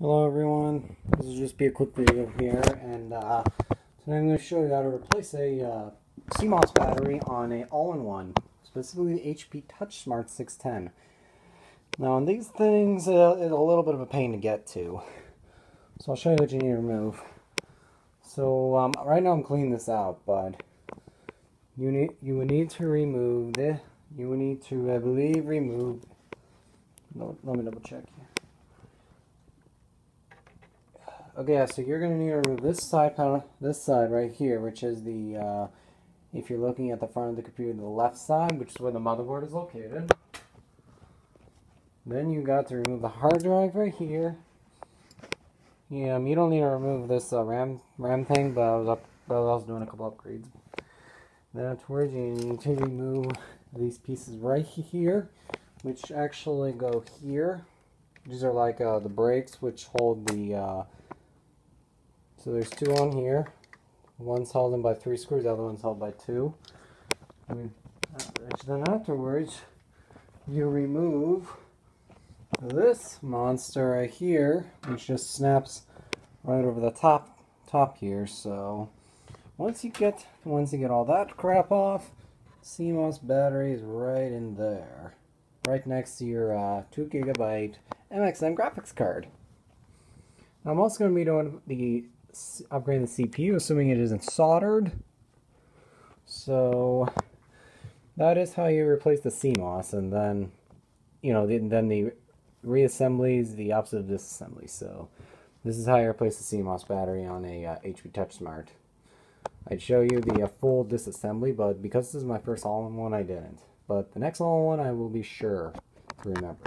Hello everyone, this will just be a quick video here and uh, today I'm going to show you how to replace a uh, CMOS battery on a all-in-one, specifically the HP TouchSmart 610. Now on these things uh, it's a little bit of a pain to get to, so I'll show you what you need to remove. So um, right now I'm cleaning this out, but you need you would need to remove the you would need to I believe remove. Let me double check here. Okay, so you're going to need to remove this side panel, this side right here, which is the, uh, if you're looking at the front of the computer, the left side, which is where the motherboard is located. Then you got to remove the hard drive right here. Yeah, um, you don't need to remove this uh, RAM RAM thing, but I was up, I was doing a couple upgrades. Then afterwards, you need to remove these pieces right here, which actually go here. These are like uh, the brakes, which hold the uh, so there's two on here. One's held in by three screws, the other one's held by two. And then afterwards, you remove this monster right here, which just snaps right over the top top here. So once you get once you get all that crap off, CMOS battery is right in there, right next to your uh, two gigabyte MXM graphics card. I'm also going to be doing the upgrade the CPU, assuming it isn't soldered. So that is how you replace the CMOS, and then you know then the reassembly is the opposite of disassembly. So this is how you replace the CMOS battery on a uh, HP TouchSmart. I'd show you the uh, full disassembly, but because this is my first all-in-one, I didn't. But the next all-in-one, I will be sure to remember.